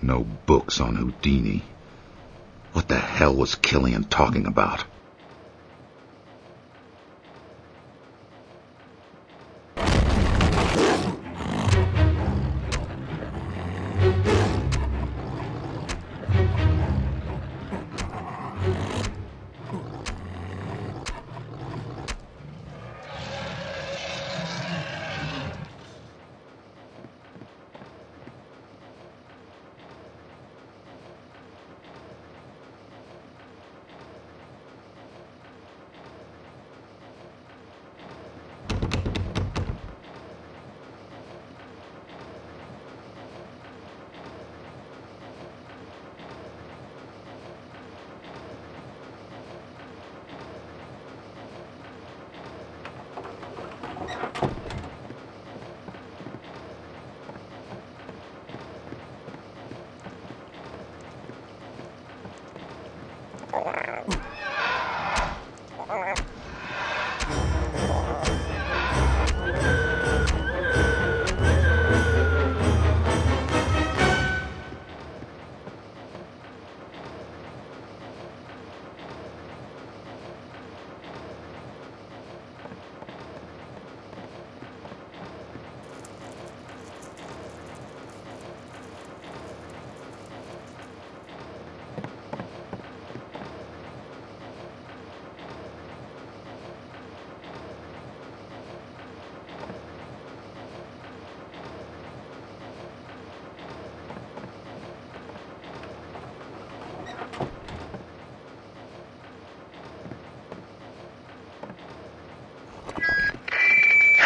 No books on Houdini. What the hell was Killian talking about?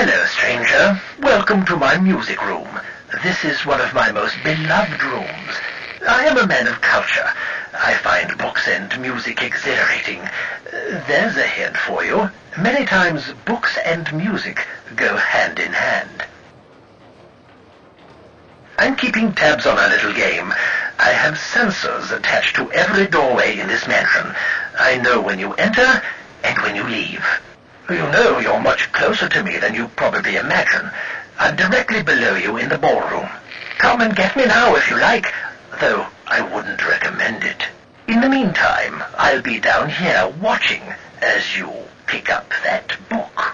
Hello, stranger. Welcome to my music room. This is one of my most beloved rooms. I am a man of culture. I find books and music exhilarating. There's a hint for you. Many times books and music go hand in hand. I'm keeping tabs on our little game. I have sensors attached to every doorway in this mansion. I know when you enter and when you leave. You know you're much closer to me than you probably imagine. I'm directly below you in the ballroom. Come and get me now if you like, though I wouldn't recommend it. In the meantime, I'll be down here watching as you pick up that book.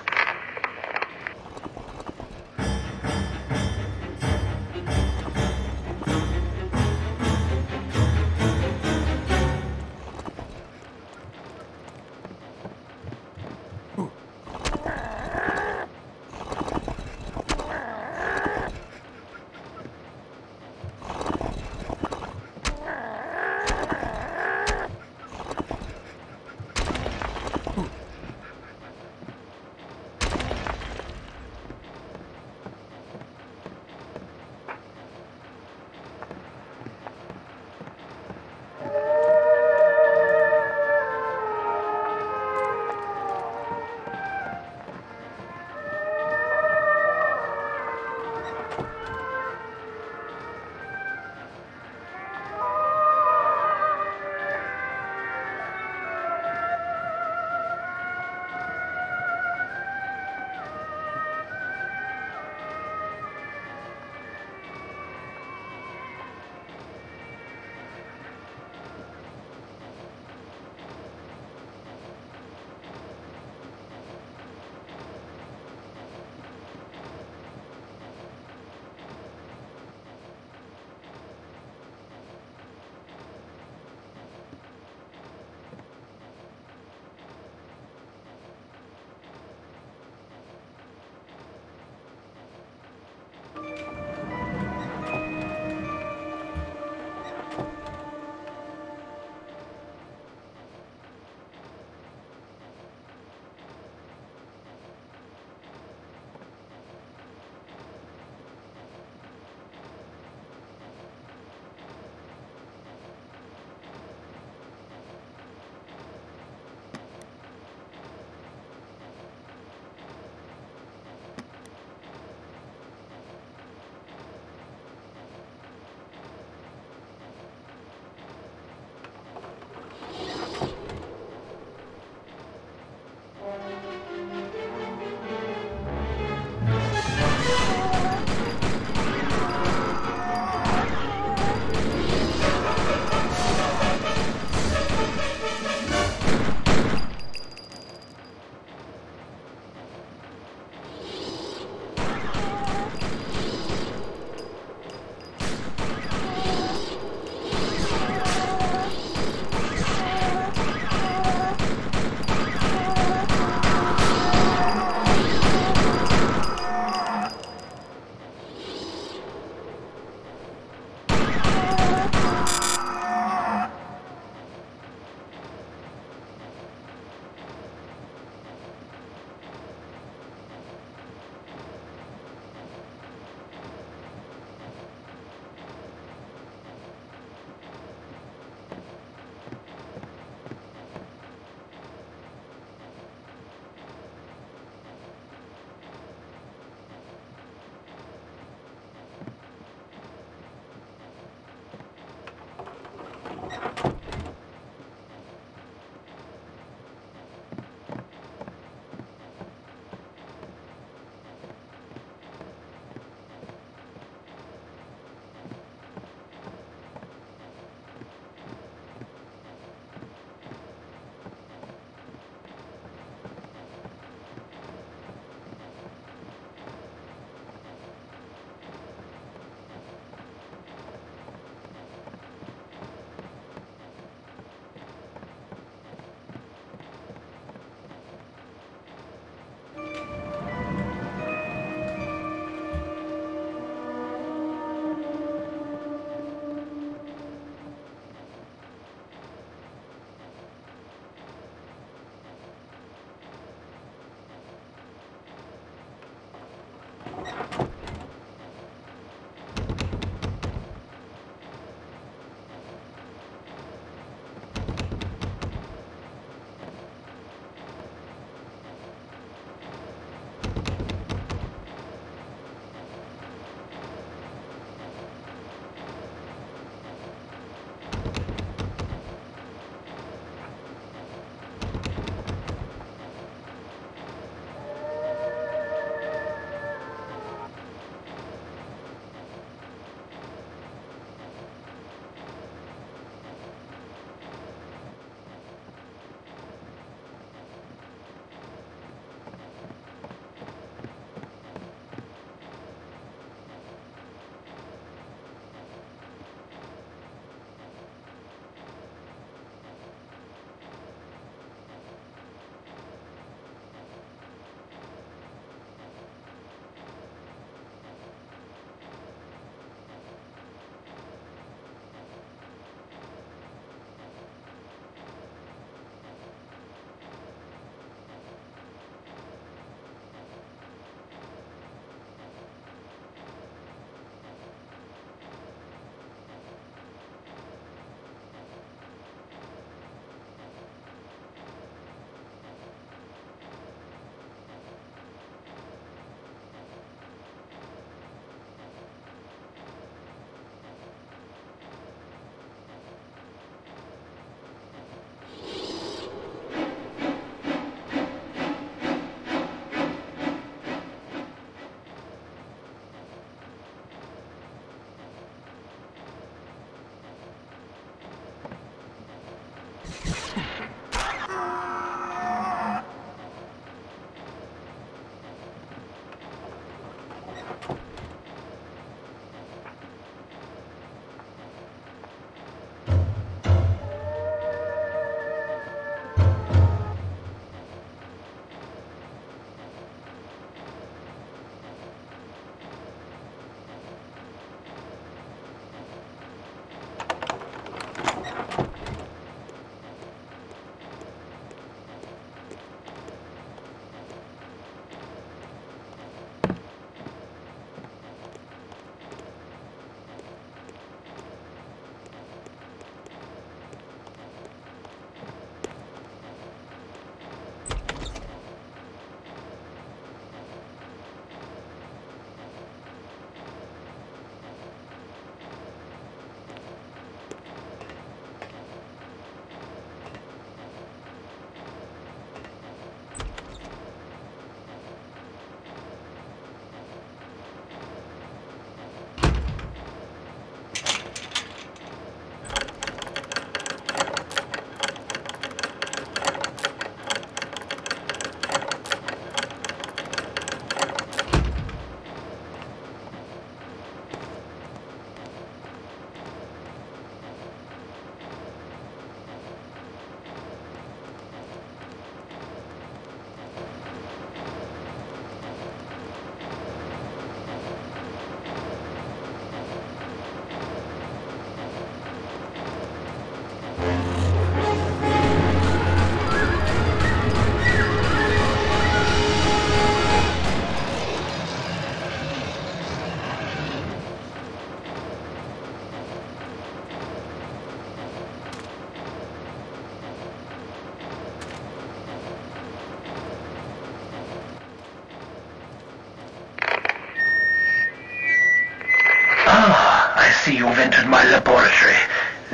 Entered my laboratory.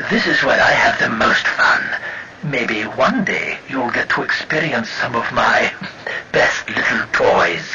This is where I have the most fun. Maybe one day you'll get to experience some of my best little toys.